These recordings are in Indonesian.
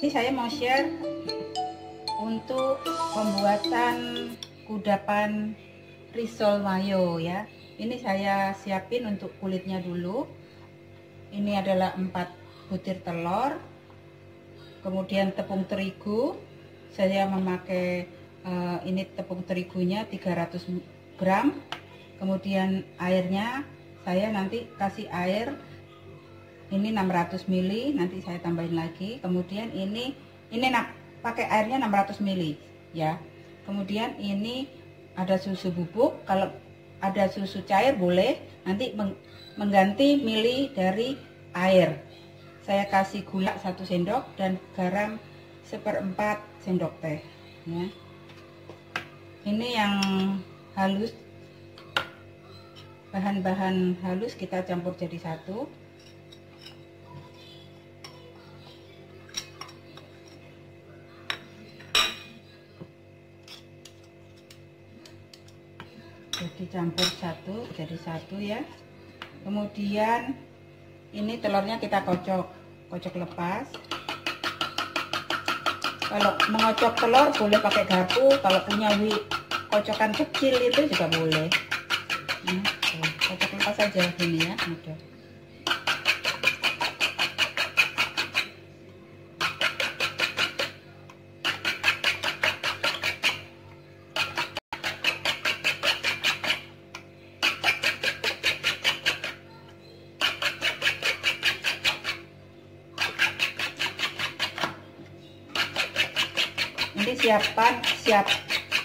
ini saya mau share untuk pembuatan kudapan risol mayo ya. Ini saya siapin untuk kulitnya dulu. Ini adalah 4 butir telur kemudian tepung terigu. Saya memakai uh, ini tepung terigunya 300 gram. Kemudian airnya saya nanti kasih air ini 600 ml nanti saya tambahin lagi. Kemudian ini ini nak pakai airnya 600 ml ya. Kemudian ini ada susu bubuk. Kalau ada susu cair boleh. Nanti mengganti mili dari air. Saya kasih gula satu sendok dan garam seperempat sendok teh ya. ini yang halus. Bahan-bahan halus kita campur jadi satu campur satu jadi satu ya. Kemudian ini telurnya kita kocok kocok lepas. Kalau mengocok telur boleh pakai garpu kalau punya kocokan kecil itu juga boleh. Nah, kocok lepas saja gini ya udah ini siapkan siap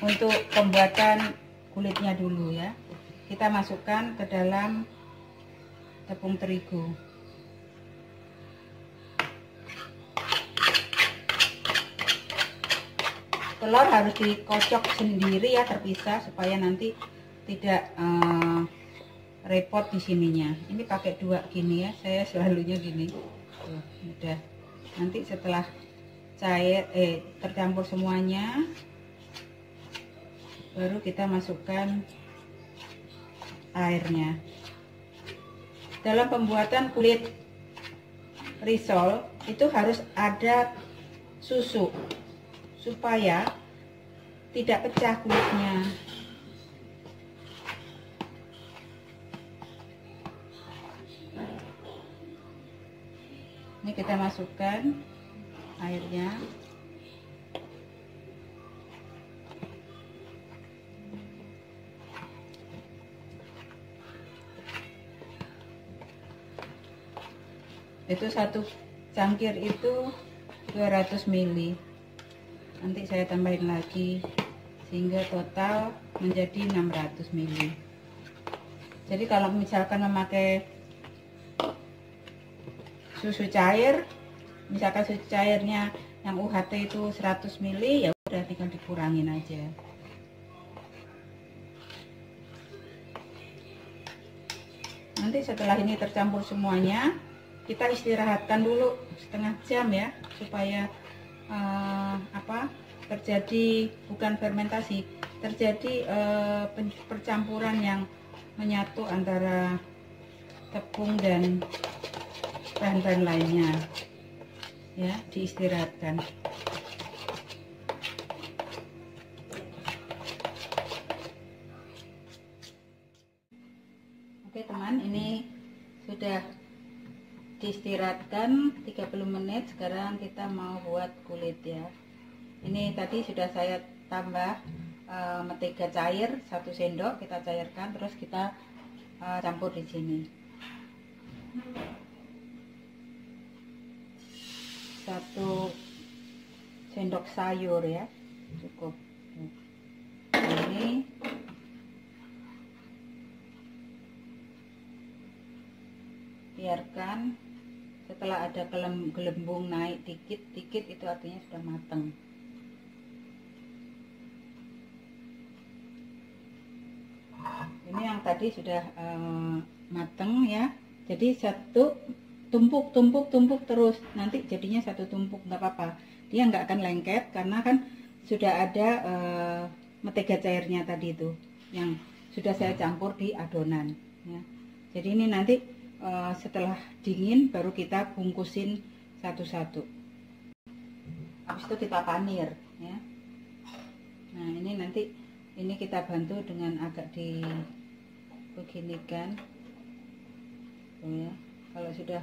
untuk pembuatan kulitnya dulu ya. Kita masukkan ke dalam tepung terigu. Telur harus dikocok sendiri ya terpisah supaya nanti tidak uh, repot di sininya. Ini pakai dua gini ya saya selalunya gini. Tuh, udah nanti setelah cair eh tercampur semuanya. Baru kita masukkan airnya. Dalam pembuatan kulit risol itu harus ada susu supaya tidak pecah kulitnya. Ini kita masukkan airnya. Itu satu cangkir itu 200 ml nanti saya tambahin lagi sehingga total menjadi 600 ml jadi kalau misalkan memakai susu cair misalkan susu cairnya yang UHT itu 100 ml ya udah tinggal dikurangin aja. Nanti setelah ini tercampur semuanya kita istirahatkan dulu setengah jam ya supaya uh, apa terjadi bukan fermentasi terjadi uh, percampuran yang menyatu antara tepung dan bahan-bahan lainnya ya diistirahatkan. Oke teman ini sudah diistirahatkan 30 menit. Sekarang kita mau buat kulit ya. Ini tadi sudah saya tambah uh, mentega cair satu sendok kita cairkan terus kita uh, campur di sini satu sendok sayur ya. Cukup. Ini. Biarkan setelah ada gelembung naik dikit-dikit itu artinya sudah matang. Ini yang tadi sudah uh, matang ya. Jadi satu tumpuk tumpuk tumpuk terus. Nanti jadinya satu tumpuk nggak apa-apa. Dia nggak akan lengket karena kan sudah ada uh, mentega cairnya tadi itu yang sudah saya campur di adonan ya. Jadi ini nanti uh, setelah dingin baru kita bungkusin satu-satu. Habis itu kita panir ya. Nah ini nanti ini kita bantu dengan agak di beginikan. Ya kalau sudah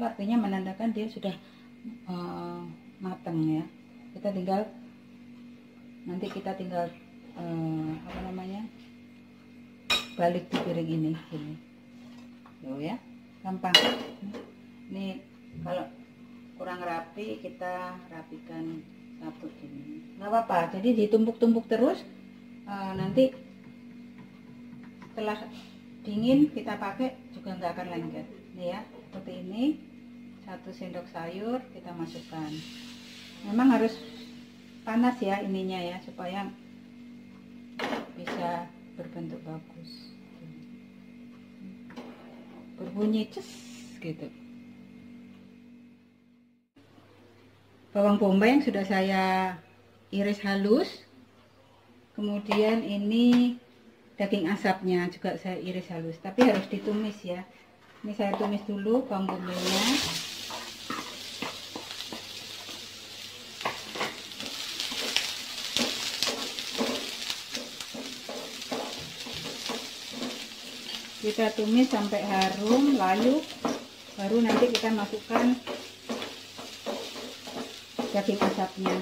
artinya menandakan dia sudah uh, matang ya. Kita tinggal nanti kita tinggal uh, apa namanya balik di piring ini ini Tuh ya gampang. Ini kalau kurang rapi kita rapikan satu ini. Nggak apa-apa jadi ditumpuk-tumpuk terus uh, nanti setelah dingin kita pakai juga nggak akan lengket. Ya seperti ini. Satu sendok sayur kita masukkan. Memang harus panas ya ininya ya supaya bisa berbentuk bagus. Berbunyi ces gitu. Bawang bombay yang sudah saya iris halus. Kemudian ini daging asapnya juga saya iris halus tapi harus ditumis ya ini saya tumis dulu bawang bombaynya. Kita tumis sampai harum layu. Baru nanti kita masukkan daging asapnya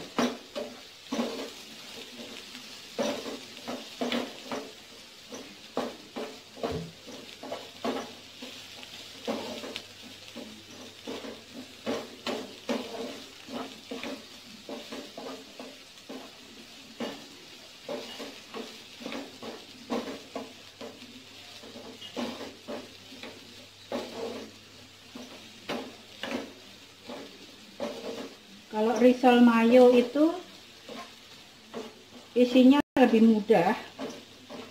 Kalau risol mayo itu isinya lebih mudah.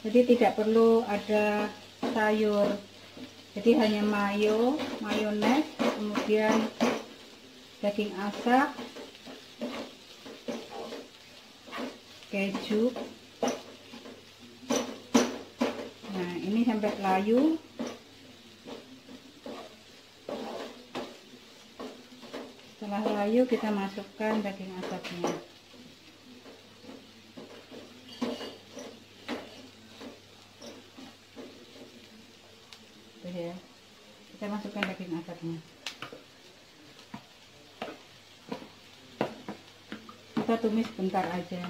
Jadi tidak perlu ada sayur. Jadi hanya mayo, mayones, kemudian daging asap, keju. Nah, ini sampai layu. Setelah layu kita masukkan daging asapnya. Ya kita masukkan daging asapnya. Kita tumis bentar aja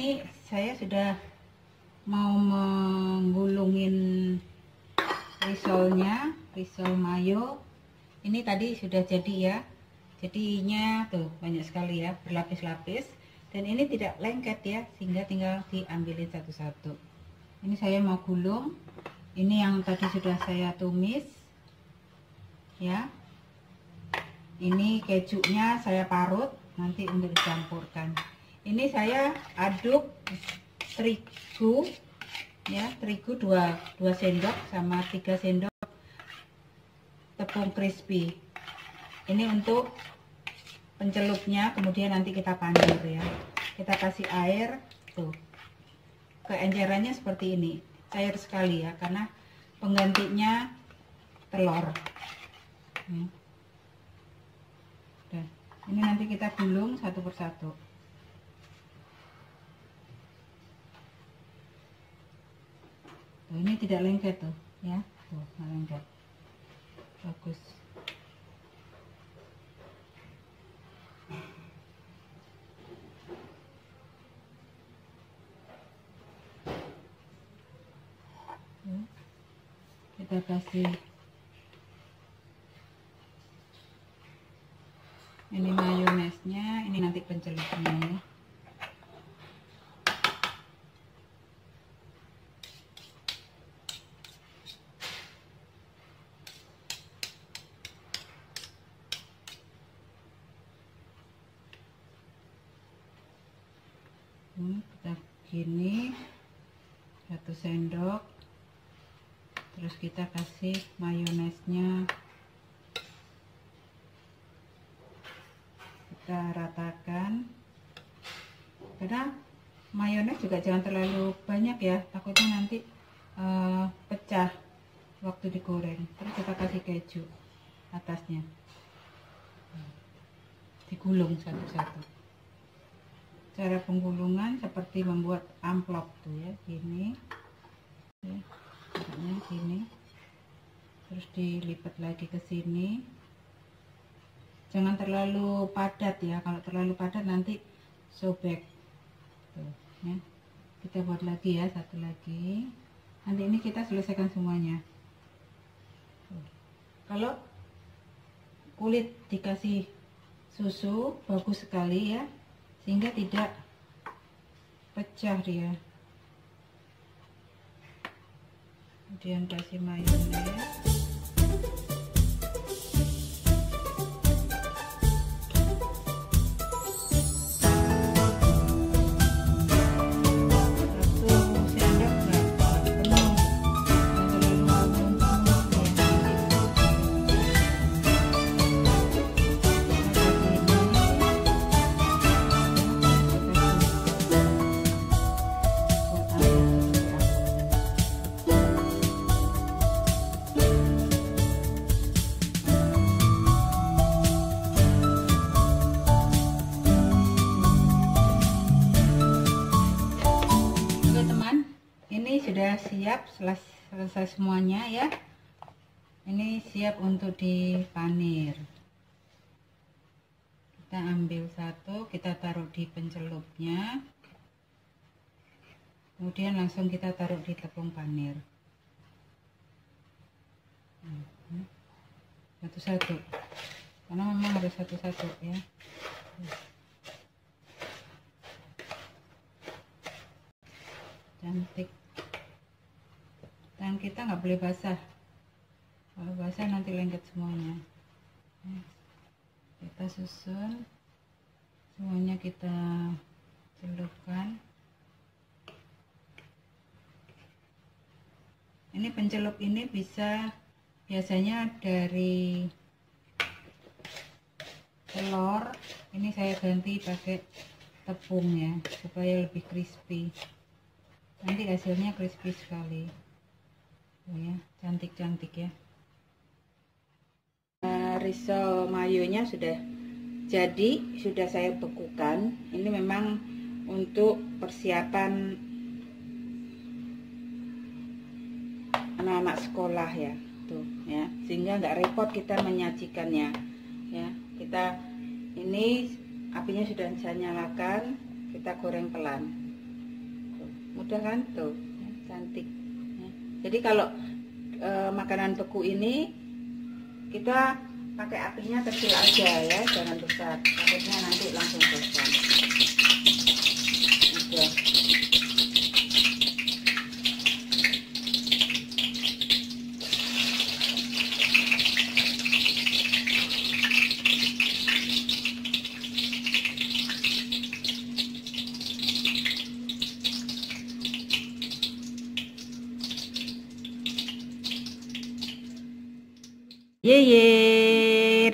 ini saya sudah mau menggulungin risolnya risol mayo. Ini tadi sudah jadi ya. Jadinya tuh banyak sekali ya berlapis-lapis. Dan ini tidak lengket ya sehingga tinggal diambilin satu-satu. Ini saya mau gulung. Ini yang tadi sudah saya tumis ya. Ini kejunya saya parut nanti untuk dicampurkan ini saya aduk terigu ya terigu 2 2 sendok sama 3 sendok tepung crispy. Ini untuk pencelupnya kemudian nanti kita panir ya. Kita kasih air tuh. Keencerannya seperti ini cair sekali ya karena penggantinya telur. Hmm. ini nanti kita gulung satu persatu tuh, ini tidak lengket tuh. Ya. Tuh nggak lengket. Bagus. Kita kasih ini mayonesnya ini nanti pencelupnya ya kita gini satu sendok. Terus kita kasih mayonesnya. Kita ratakan. Karena mayones juga jangan terlalu banyak ya takutnya nanti uh, pecah waktu digoreng. Terus kita kasih keju atasnya. Digulung satu-satu cara penggulungan seperti membuat amplop tuh ya gini. Ya sini terus dilipat lagi ke sini. Jangan terlalu padat ya kalau terlalu padat nanti sobek. Tuh ya. Kita buat lagi ya satu lagi. Nanti ini kita selesaikan semuanya. Kalau kulit dikasih susu bagus sekali ya sehingga tidak pecah dia. Kemudian kasih mayones siap selesai semuanya ya. Ini siap untuk dipanir. Kita ambil satu kita taruh di pencelupnya. Kemudian langsung kita taruh di tepung panir. Satu-satu. Karena memang harus satu-satu ya. Cantik tangan kita nggak boleh basah. Kalau basah nanti lengket semuanya. Kita susun. Semuanya kita celupkan. Ini pencelup ini bisa biasanya dari telur. Ini saya ganti pakai tepung ya supaya lebih crispy. Nanti hasilnya crispy sekali ya cantik-cantik ya. Nah, risol mayonya sudah jadi sudah saya bekukan. Ini memang untuk persiapan anak-anak sekolah ya tuh ya. Sehingga nggak repot kita menyajikannya ya. Kita ini apinya sudah saya nyalakan kita goreng pelan. Tuh, mudah kan tuh ya, cantik jadi kalau e, makanan beku ini kita pakai apinya kecil aja ya jangan besar. Takutnya nanti langsung bosan. Udah Yeye,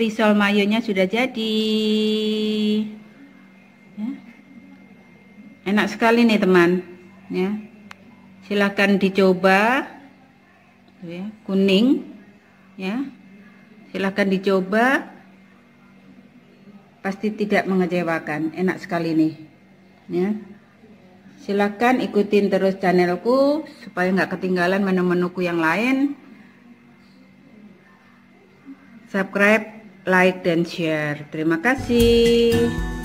risol mayonya sudah jadi. Ya. Enak sekali nih teman. Ya, silahkan dicoba. Ya, kuning. Ya, silahkan dicoba. Pasti tidak mengecewakan. Enak sekali nih. Ya. Silahkan ikutin terus channelku supaya nggak ketinggalan menu-menuku yang lain subscribe, like, dan share. Terima kasih.